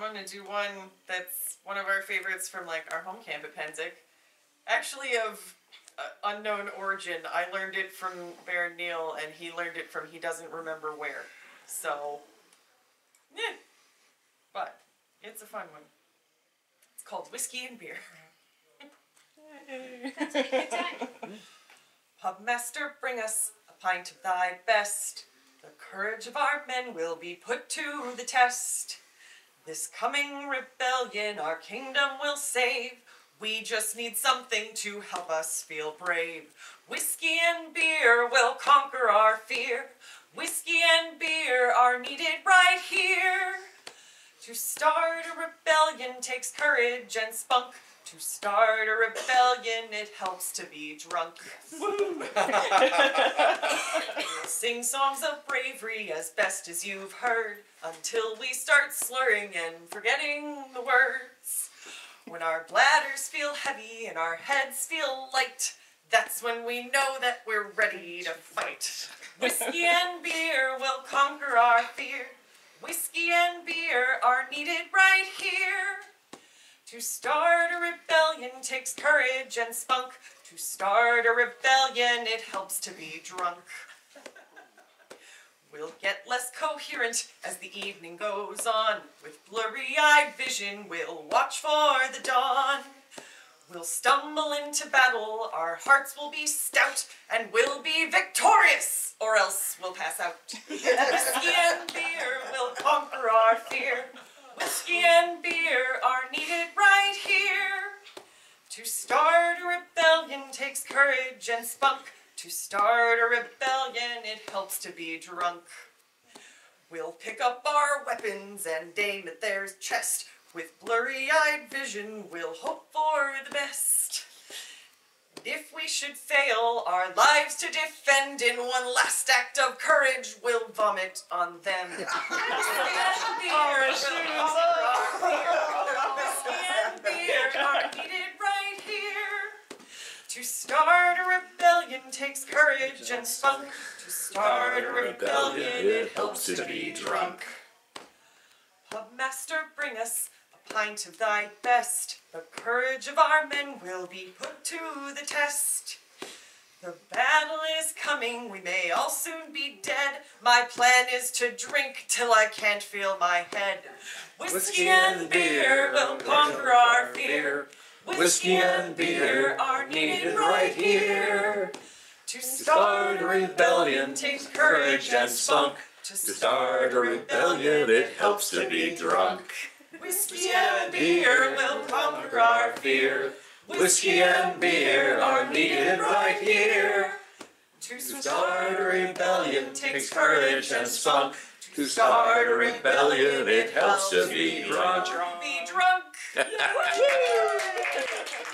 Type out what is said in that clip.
I'm gonna do one that's one of our favorites from like our home camp at Pennsic. Actually, of uh, unknown origin. I learned it from Baron Neil, and he learned it from he doesn't remember where. So, yeah. But it's a fun one. It's called Whiskey and Beer. Pubmaster, bring us a pint of thy best. The courage of our men will be put to the test. This coming rebellion our kingdom will save. We just need something to help us feel brave. Whiskey and beer will conquer our fear. Whiskey and beer are needed right here. To start a rebellion takes courage and spunk. To start a rebellion, it helps to be drunk. We'll sing songs of bravery as best as you've heard until we start slurring and forgetting the words. When our bladders feel heavy and our heads feel light, that's when we know that we're ready to fight. Whiskey and beer will conquer our fear. Whiskey and beer are needed right here. To start a rebellion takes courage and spunk. To start a rebellion, it helps to be drunk. We'll get less coherent as the evening goes on. With blurry eyed vision, we'll watch for the dawn. We'll stumble into battle, our hearts will be stout, and we'll be victorious, or else we'll pass out. our fear. Whiskey and beer are needed right here. To start a rebellion takes courage and spunk. To start a rebellion, it helps to be drunk. We'll pick up our weapons and aim at their chest. With blurry eyed vision, we'll hope for the best. We should fail our lives to defend in one last act of courage, we'll vomit on them. beer are needed right here. To start a rebellion takes courage and spunk. To start a rebellion, it helps to be drunk. Pubmaster, bring us pint of thy best. The courage of our men will be put to the test. The battle is coming, we may all soon be dead. My plan is to drink till I can't feel my head. Whiskey and beer will conquer our fear. Whiskey and beer are needed right here. To start a rebellion takes courage and spunk. To start a rebellion, it helps to be drunk. Whiskey and beer will conquer our fear. Whiskey and beer are needed right here. To start a rebellion takes courage and spunk. To start a rebellion, it helps to be drunk. Be drunk.